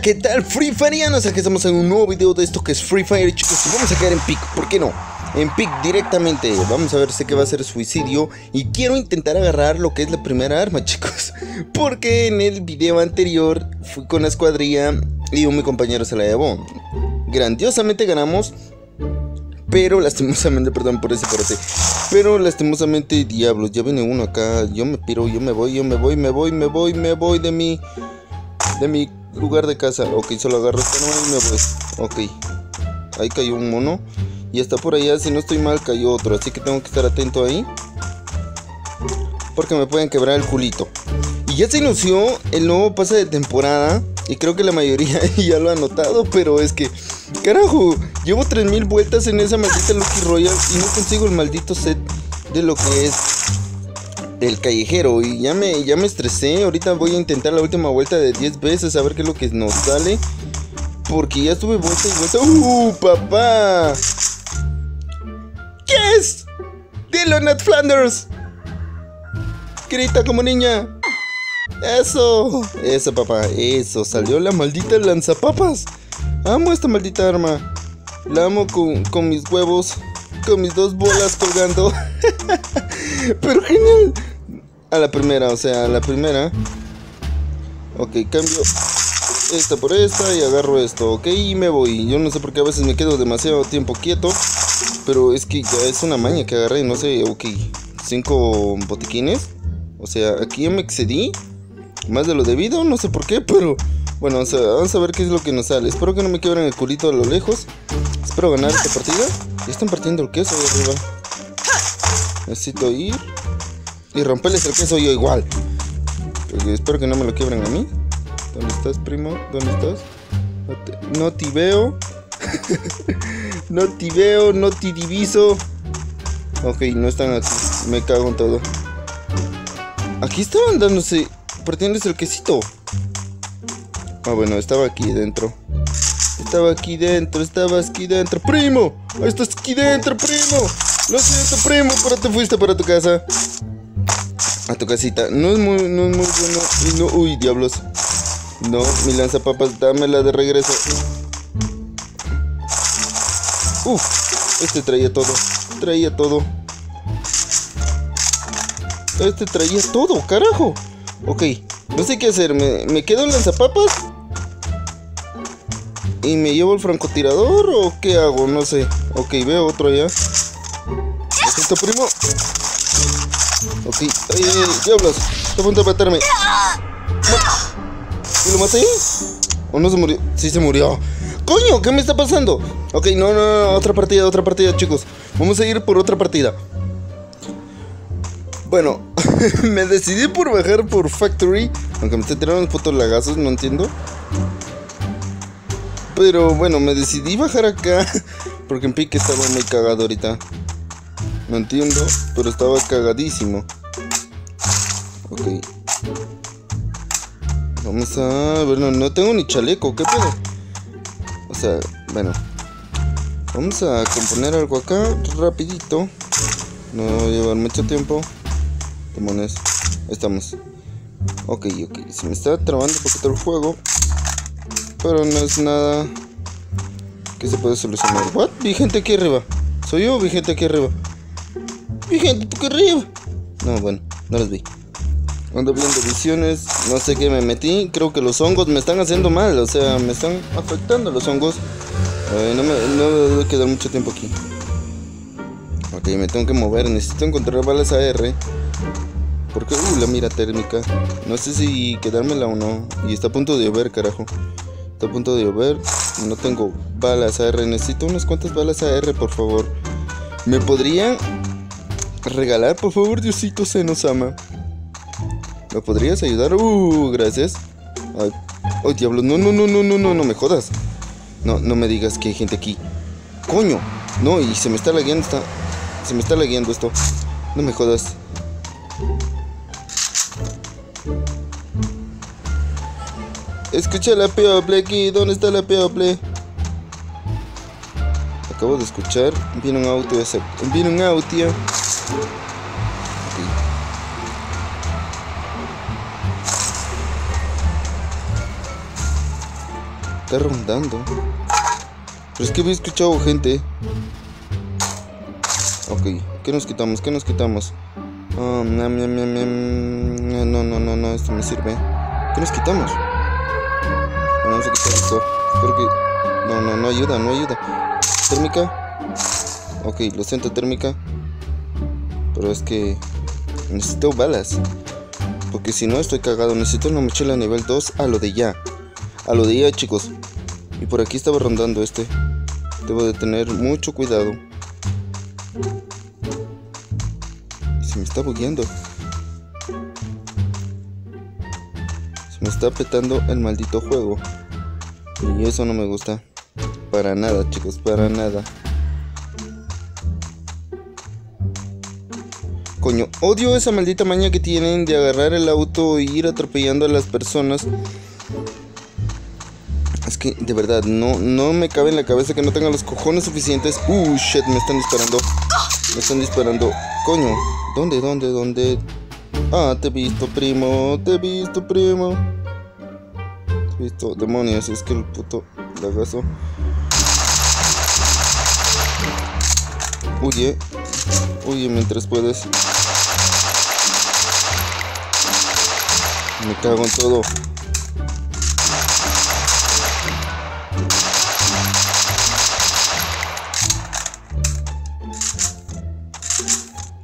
¿qué tal Free Fireanos? Aquí estamos en un nuevo video de esto que es Free Fire, chicos Y vamos a caer en pick, ¿por qué no? En pick directamente, vamos a ver, sé que va a ser suicidio Y quiero intentar agarrar lo que es la primera arma, chicos Porque en el video anterior fui con la escuadrilla y un mi compañero se la llevó Grandiosamente ganamos pero lastimosamente, perdón por ese parote. Pero lastimosamente, diablos, ya viene uno acá. Yo me piro, yo me voy, yo me voy, me voy, me voy, me voy de mi. De mi lugar de casa. Ok, solo agarro esta y me voy. Ok. Ahí cayó un mono. Y está por allá, si no estoy mal, cayó otro. Así que tengo que estar atento ahí. Porque me pueden quebrar el culito. Y ya se inició el nuevo pase de temporada. Y creo que la mayoría ya lo ha notado. Pero es que Carajo, llevo 3000 vueltas en esa maldita Lucky Royal y no consigo el maldito set de lo que es el callejero. Y ya me, ya me estresé. Ahorita voy a intentar la última vuelta de 10 veces a ver qué es lo que nos sale. Porque ya estuve vuelta y vuelta. ¡Uh, papá! ¡Yes! ¡Dilo, Ned Flanders! Grita como niña. Eso, eso papá, eso, salió la maldita lanzapapas. Amo esta maldita arma. La amo con, mis huevos. Con mis dos bolas colgando. Pero genial. A la primera, o sea, a la primera. Ok, cambio esta por esta y agarro esto, ok, y me voy. Yo no sé por qué a veces me quedo demasiado tiempo quieto, pero es que ya es una maña que agarré, no sé, ok, cinco botiquines. O sea, aquí ya me excedí, más de lo debido, no sé por qué, pero bueno, vamos a ver qué es lo que nos sale. Espero que no me quiebren el culito a lo lejos. Espero ganar esta partida. Ya están partiendo el queso ahí arriba. Necesito ir y romperles el queso yo igual. espero que no me lo quiebren a mí. ¿Dónde estás, primo? ¿Dónde estás? No te, veo. no te veo, no te diviso. Ok, no están aquí. Me cago en todo. Aquí estaban dándose, partiéndose el quesito. Ah, bueno, estaba aquí dentro. Estaba aquí dentro, estabas aquí dentro. ¡Primo! ¡Estás aquí dentro, primo! Lo siento, primo, pero te fuiste para tu casa. A tu casita. No es muy, no es muy bueno. Y no, uy, diablos. No, mi lanzapapas, dámela de regreso. Uf, este traía todo. Traía todo. Este traía todo, carajo. Ok, no sé qué hacer. ¿Me, me quedo en lanzapapas? ¿Y me llevo el francotirador o qué hago? No sé. Ok, veo otro allá. ¿Esto primo? Ok, ay, ay, diablos. Está a punto de matarme. ¿Y lo maté? ¿O no se murió? Sí se murió. ¡Coño! ¿Qué me está pasando? Ok, no, no, no, otra partida, otra partida, chicos. Vamos a ir por otra partida. Bueno, me decidí por bajar por Factory. Aunque me esté tirando fotos lagazos, no entiendo. Pero bueno, me decidí bajar acá porque en pique estaba muy cagado ahorita. No entiendo, pero estaba cagadísimo. Ok. Vamos a... Bueno, no tengo ni chaleco, ¿qué pedo? O sea, bueno. Vamos a componer algo acá rapidito. No va a llevar mucho tiempo. Demonios. Estamos. Ok, ok. Se me está trabando un poquito el juego. Pero no es nada que se puede solucionar. ¿What? Vi gente aquí arriba. ¿Soy yo vi gente aquí arriba? Gente aquí arriba. No, bueno, no los vi. Ando viendo visiones, no sé qué me metí. Creo que los hongos me están haciendo mal, o sea, me están afectando los hongos. no me no debe quedar mucho tiempo aquí. Ok, me tengo que mover. Necesito encontrar balas AR. Porque, uh, la mira térmica. No sé si quedármela o no. Y está a punto de llover, carajo. Está a punto de llover. No tengo balas AR. Necesito unas cuantas balas AR, por favor. ¿Me podrían regalar, por favor, Diosito se nos ama? ¿Me podrías ayudar? Uh, gracias. Ay, oh, diablos. No, no, no, no, no, no, no me jodas. No, no me digas que hay gente aquí. Coño. No, y se me está lagueando esta. Se me está lagueando esto. No me jodas. Escucha la people aquí. ¿Dónde está la people? Acabo de escuchar. Viene un auto. Viene un auto. Está rondando. Pero es que había escuchado gente. Ok, ¿qué nos quitamos? ¿Qué nos quitamos? Oh, no, no, no, no, esto me sirve. ¿Qué nos quitamos? Vamos a quitar esto. No, no, no ayuda, no ayuda. Térmica. Ok, lo siento, térmica. Pero es que... Necesito balas. Porque si no estoy cagado. Necesito una mochila nivel 2 a lo de ya. A lo de ya, chicos. Y por aquí estaba rondando este. Debo de tener mucho cuidado. Se me está bugueando. Se me está petando el maldito juego. Y eso no me gusta. Para nada, chicos, para nada. Coño, odio esa maldita maña que tienen de agarrar el auto e ir atropellando a las personas. Es que, de verdad, no, no me cabe en la cabeza que no tengan los cojones suficientes. Uh, shit, me están disparando. Me están disparando. Coño, ¿dónde, dónde, dónde? Ah, te he visto, primo. Te he visto, primo. Te he visto. Demonios, es que el puto lagazo. Huye. Huye mientras puedes. Me cago en todo.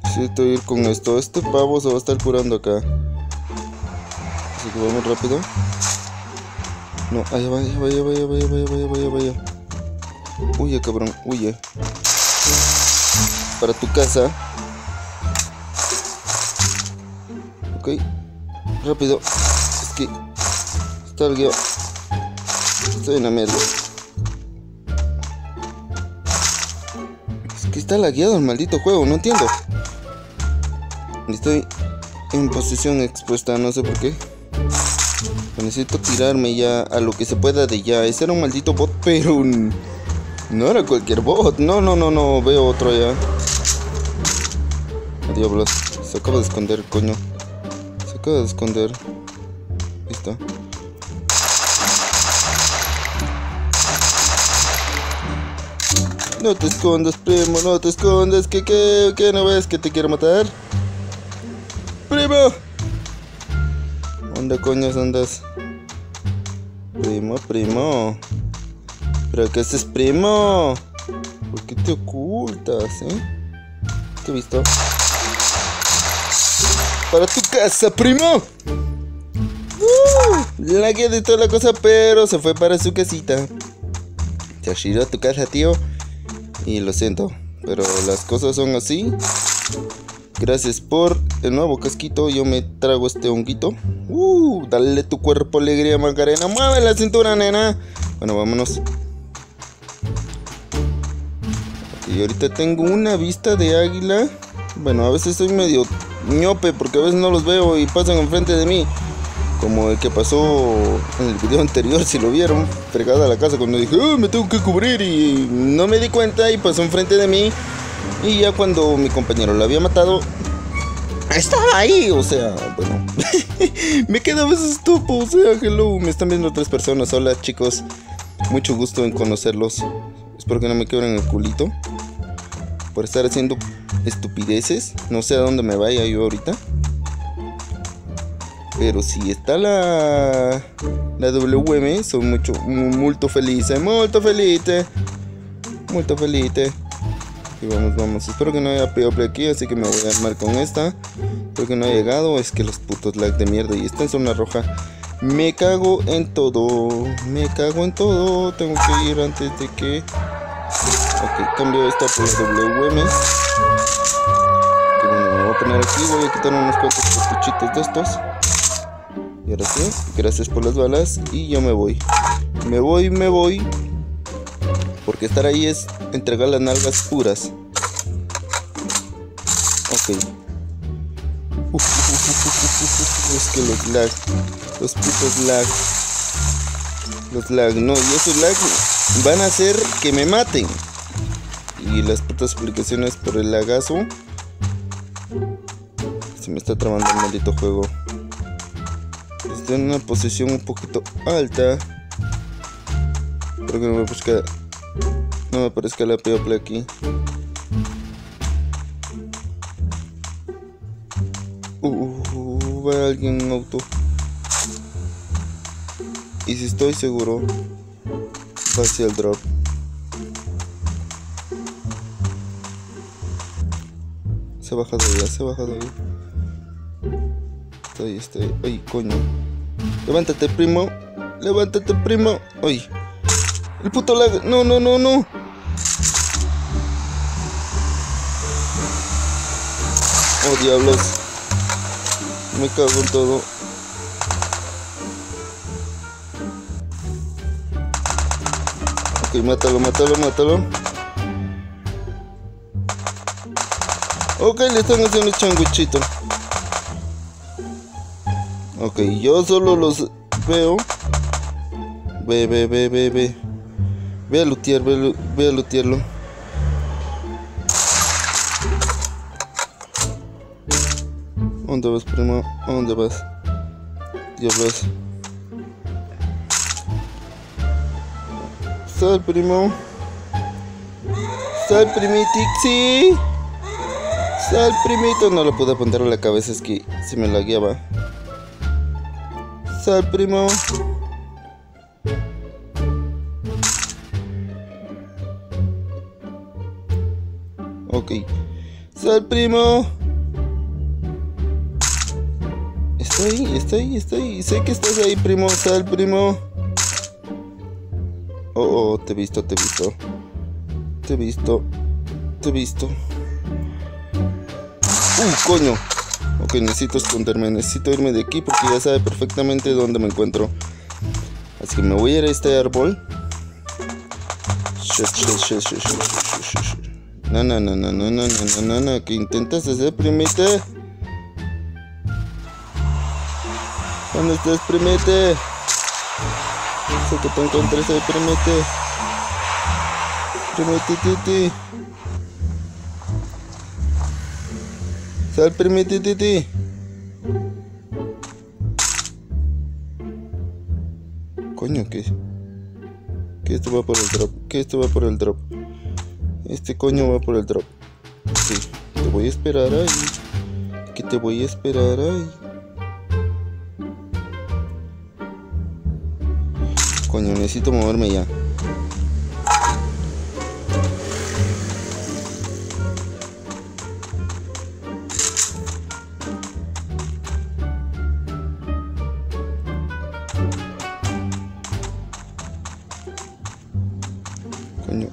Necesito ir con esto. Este pavo se va a estar curando acá. Así que vamos rápido. No, allá va, allá va, allá va, allá va, allá va, Huye, cabrón, huye. Para tu casa. Ok. Rápido. Es que... Está el guion. Estoy en la mierda. Es que está lagueado el maldito juego, no entiendo. Estoy en posición expuesta, no sé por qué. Necesito tirarme ya a lo que se pueda de ya. Ese era un maldito bot, pero no era cualquier bot. No, no, no, no. Veo otro ya. Diablos. Se acaba de esconder, coño. Se acaba de esconder. Ahí está. No te escondas, primo, no te escondas, que, que, que no ves que te quiero matar. ¡Primo! ¿Dónde coños andas? Primo, primo. ¿Pero qué haces, primo? ¿Por qué te ocultas, eh? Te he visto. Para tu casa, primo. Uh, la que de toda la cosa, pero se fue para su casita. Se ha a tu casa, tío. Y lo siento, pero las cosas son así. Gracias por el nuevo casquito. Yo me trago este honguito. Uh, dale tu cuerpo alegría, Macarena. Mueve la cintura, nena. Bueno, vámonos. Y ahorita tengo una vista de águila. Bueno, a veces soy medio ñope porque a veces no los veo y pasan enfrente de mí. Como el que pasó en el video anterior, si lo vieron, fregada a la casa cuando dije, me tengo que cubrir y no me di cuenta y pasó enfrente de mí. Y ya cuando mi compañero lo había matado, estaba ahí, o sea, bueno, me queda a veces topo, o sea, hello, me están viendo tres personas, hola chicos, mucho gusto en conocerlos, espero que no me quebren el culito por estar haciendo estupideces, no sé a dónde me vaya yo ahorita, pero si está la la WM, soy mucho, muy feliz, muy feliz, muy feliz. Y vamos, vamos. Espero que no haya peor aquí, así que me voy a armar con esta. Espero que no haya llegado. Es que los putos lag de mierda. Y esta en zona roja. Me cago en todo. Me cago en todo. Tengo que ir antes de que. Ok, cambio esta por la WM. Que bueno, me voy a poner aquí. Voy a quitar unos cuantos cartuchitos de estos. Y ahora sí, gracias por las balas. Y yo me voy. Me voy, me voy. Porque estar ahí es entregar las nalgas puras. Ok. es que los lag. Los putos lag. Los lag. No, y esos lag van a hacer que me maten. Y las putas aplicaciones por el lagazo. Se me está trabando el maldito juego. Estoy en una posición un poquito alta. Espero que no me aparezca. No me aparezca la people aquí. Uh, uh, uh, va alguien en auto. Y si estoy seguro, hacia el drop. Se ha bajado ya, se bajado ya. Estoy, estoy. Ay, coño. Levántate, primo. Levántate, primo. Ay. El puto lag. No, no, no, no. Oh, diablos. Me cago en todo. Ok, mátalo, mátalo, mátalo. Ok, le están haciendo changuichito. Ok, yo solo los veo. Ve, ve, ve, ve, ve. Ve a lutear, ve, ve a lutearlo. ¿Dónde vas, primo? ¿A dónde vas? Diablos. Sal, primo. Sal, primitixi. Sal, primito. No lo pude apuntar a la cabeza, es que se me la guiaba. Sal, primo. Ok. Sal, primo. Ahí, está ahí. Sé que estás ahí, primo. Sal, primo. Oh, oh, te he visto, te he visto. Te he visto. Te he visto. ¡Uh, coño! Ok, necesito esconderme. Necesito irme de aquí porque ya sabe perfectamente dónde me encuentro. Así que me voy a ir a este árbol. No, no, no, no, no, no, no, no, no. ¿Qué intentas hacer? ¿Dónde estás, primite? Sé que te encontré ahí, primite. Primitititi. Sal, primitititi. Coño, ¿qué? Que esto va por el drop. Que esto va por el drop. Este coño va por el drop. Sí, te voy a esperar ahí. Que te voy a esperar ahí. Coño, necesito moverme ya. Coño.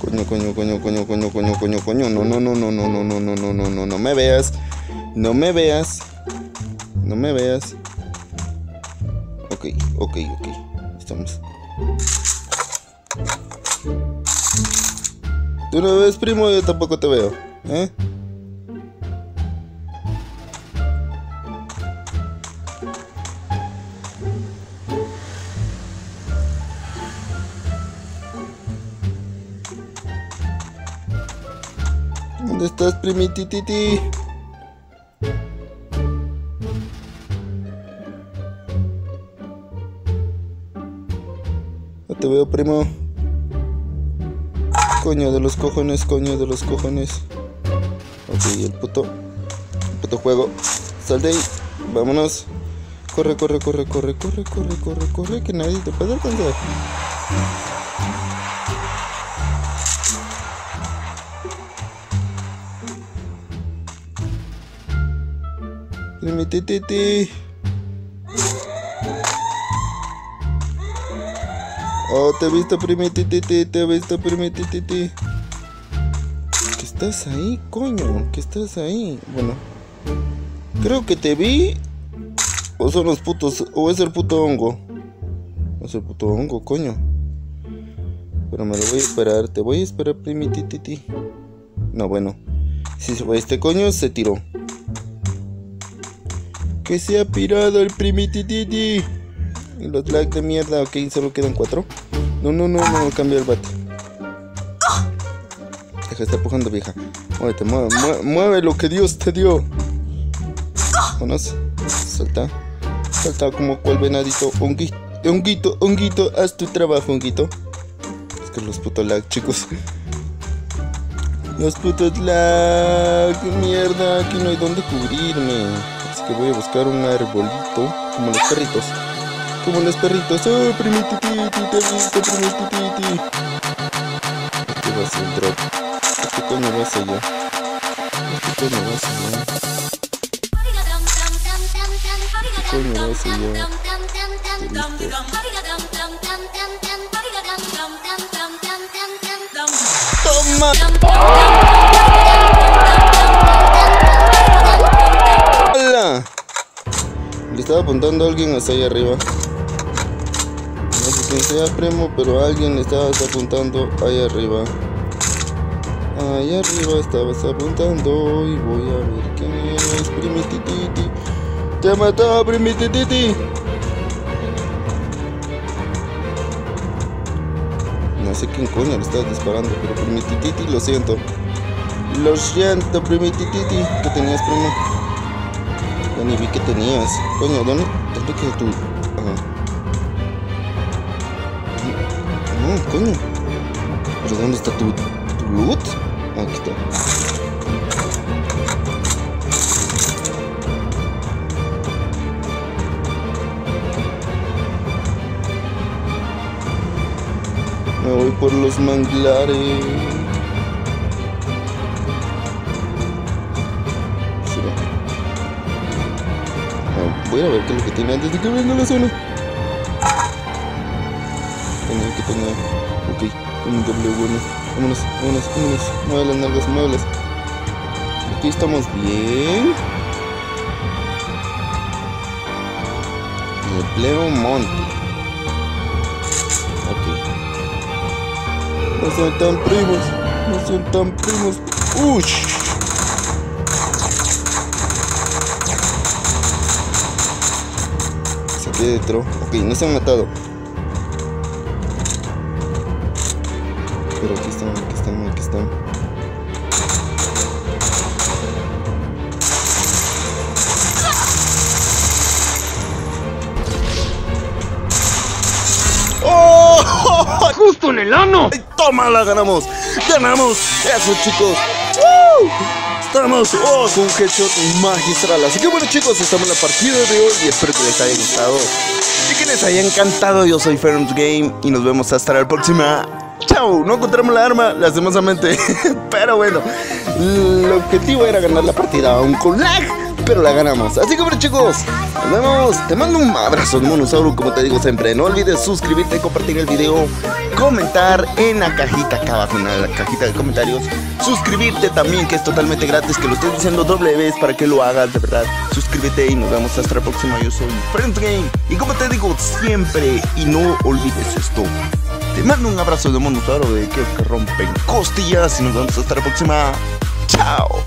Coño, coño, coño, coño, coño, coño, coño, coño. No, no, no, no, no, no, no, no, no, no, no, no me veas. No me veas. No me veas. Ok, ok. Estamos. Tú no ves, primo, yo tampoco te veo. ¿Eh? ¿Dónde estás, primitititi? Te veo, primo. Coño de los cojones, coño de los cojones. Ok, el puto. El puto juego. Sal de ahí. Vámonos. Corre, corre, corre, corre, corre, corre, corre, corre, que nadie te puede alcanzar. Primitititi. Oh, te he visto, primitititi, te he visto, primitititi. ¿Qué estás ahí, coño? ¿Qué estás ahí? Bueno, creo que te vi. O son los putos, o es el puto hongo. Es el puto hongo, coño. Pero me lo voy a esperar, te voy a esperar, primitititi. No, bueno. Si se fue este coño, se tiró. Que se ha pirado el primitititi. Y los lag de mierda, ok, solo quedan cuatro. No, no, no, no, cambia el bate. Deja de estar empujando, vieja. Muévete, mueve, mueve, mueve lo que Dios te dio. Vámonos. Salta. Salta como cual venadito. Hongui- Honguito, honguito, haz tu trabajo, honguito. Es que los putos lag, chicos. Los putos lag. Mierda, aquí no hay donde cubrirme. Así que voy a buscar un arbolito. Como los perritos. Como los perritos. Oh, primitititi, coño va coño va a ser coño va. Toma. ¡Hala! Le estaba apuntando a alguien hasta ahí arriba. Quién sea primo, pero alguien estabas apuntando ahí arriba. Ahí arriba estabas apuntando y voy a ver quién es Primitititi. Te ha matado Primitititi. No sé quién coño le estás disparando, pero Primitititi, lo siento. Lo siento, Primitititi, que tenías primo. Ya ni vi que tenías. Coño, ¿dónde? ¿Dónde quedó tu.? Coño. ¿Pero dónde está tu, tu loot? Aquí está. Me voy por los manglares. Ah, voy a ver qué es lo que tiene antes de que venga la zona. Ok, un doble bueno. Vámonos, vámonos, vámonos. Mueve las nalgas. Aquí estamos bien. En el pleno monte. Ok. No son tan primos, no son tan primos. ¡Ush! Se queda dentro. Ok, no se han matado. Pero aquí están, aquí están, aquí están. ¡Oh! ¡Justo en el ano! ¡Ay, ¡Toma! ¡La ganamos! ¡Ganamos! ¡Eso, chicos! ¡Woo! Estamos oh, con un headshot magistral. Así que bueno, chicos, estamos en la partida de hoy y espero que les haya gustado y que les haya encantado. Yo soy Ferms Game y nos vemos hasta la próxima. Chao, no encontramos la arma, lastimosamente. Pero bueno, el objetivo era ganar la partida, aún con lag, pero la ganamos. Así que bueno, chicos, nos vemos. Te mando un abrazo de monosauro, como te digo siempre. No olvides suscribirte, compartir el video, comentar en la cajita acá abajo, en la cajita de comentarios. Suscribirte también, que es totalmente gratis, que lo estoy diciendo doble vez para que lo hagas, de verdad. Suscríbete y nos vemos hasta la próxima. Yo soy Friends Game. Y como te digo siempre, y no olvides esto. Te mando un abrazo de monosauro de que rompen costillas y nos vemos hasta la próxima. Chao.